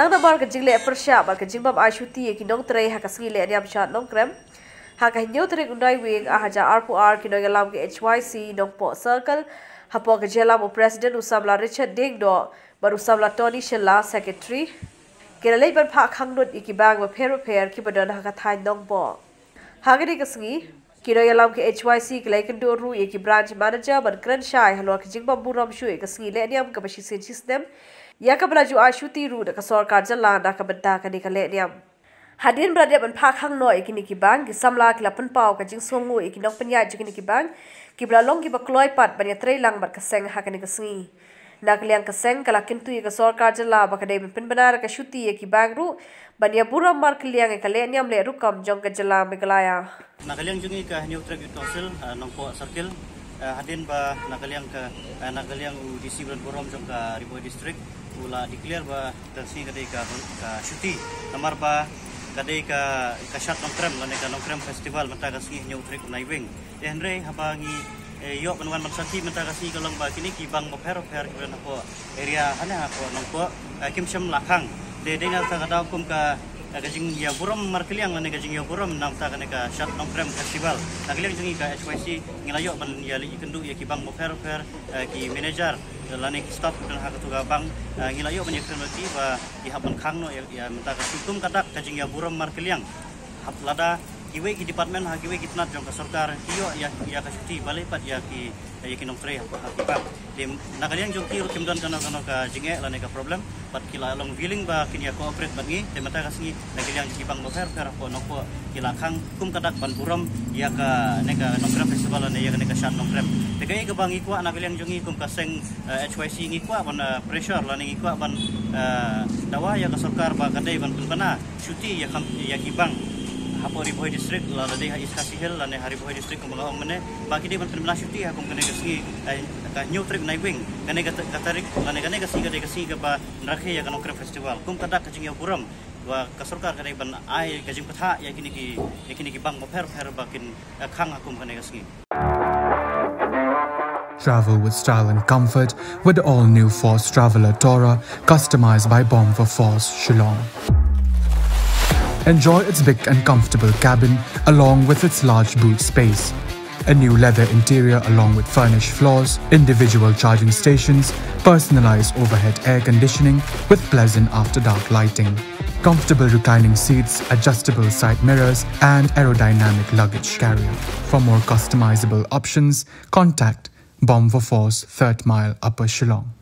ตั้งแต่บอลกันจิงเล่เปอร์ชาบอลกันจิงบับไอชุตีกินน้องเตรหักสิ่งเล่ยามชาน้องครัมหากเห็นยูทริกุนได้เวงอาหารจะอาร์พูอาร์กินน้องกลามกับเอชวายซีน้องปอเซอร์เคิลฮักพอกับเจลามอุปราชเดนอุสามลาริชัดเด้งดอบารุสามลาโทนี่เชลลาเซคเทรีเกลเลยบันพักขังนวดอีกบังมาเพลเพลคีบดอนหักทายน้องปอหากได้กสิ่ง kino yalam ke HYC ke laikan do ru ye ki branch manager ban kran shai halor ke jingba buram shu ek singi le niam ka bashi sen chisnem ya ka bla ju a shuti ru da ka sarkar jala da ka banta ka ni ka le niam hadin brade ban pha khang no ikini ki bang ki samla ki lapan pau ka jing songu ikinok panya ju ki bang. Ki bla long ki ba kloi pat ban ya trei lang bar ka seng ha ka ni ka sgi nakliang ka seng kala kintu ye ka sarkar jala ba ka dei pin banar ka shuti ye ki bang ru. Ban ya buram mar kliang ka le niam le ru kam jong ka jala megalaya nakaliang jungi ka new track council nong po circle. Hadin ba nakaliang ka nakaliang UDC bulan borom jong ka Riboy district ula declare ba tersi kadai ka ka shuti. Namar ba kadai ka ka shat nong krem lane ka nong krem festival mata ka si new track nai wing henry habangi yo penwan maksaki mata ka si kalong ba kini ki bang per ka po area hana ko nong po kim sham lakhang de dengar ta ka kum ka gajing ya buram markiliang lane gajing ya buram nang ta kane ka shat nong krem festival. Nagiliang jingi ka HYC ngilayo ban ya li kendu ya kibang mo fer fer ki manager. Lane ki staff dan ha katuga bang. Ngilayo ban ya krem ki ba ki haban khang no ya menta ka sikum kadak gajing ya buram markiliang kiwe ki department ha kiwe ki tnat jong ka sarkar kiyo ya ya ka shuti balai pat ya ki ya ki nong tre ha ki ba de nagaliang jong ki kim dan kana kana ka jinge lane ka problem. Pat kila long willing ba kin ya cooperate bat ngi te mata ka singi nagaliang ki bang mo fer ko no ko kila khang kum kadak ban buram ya ka ne ka nong festival ne ya ka ne ka shan nong de kay ka bang ikwa nagaliang jong ki kum ka seng HYC ngi kwa ban pressure lane ngi kwa ban dawa ya ka sarkar ba kadai ban kun bana shuti ya kam ya ki bang ri boy district la lade ha iska sihel la hari boy district kum ngam mene. Baki de ban pernah shuti ha kum kene ke singi ka new trip nai wing. Kene ka katarik la ne kene ka singa de ka singa ba rakhe ya kanokre festival. Kum kada ka jinga buram wa ka sarkar kene ban ai ka jing patha ya kini ki ya kini ki bang pher pher bakin khang ha kum kene ka singi Travel with style and comfort with the all-new Force Traveler Tora, customized by Bomb for Force Shillong. Enjoy its big and comfortable cabin along with its large boot space. A new leather interior along with furnished floors, individual charging stations, personalized overhead air conditioning with pleasant after-dark lighting. Comfortable reclining seats, adjustable side mirrors and aerodynamic luggage carrier. For more customizable options, contact Bomb for Force 3rd Mile Upper Shillong.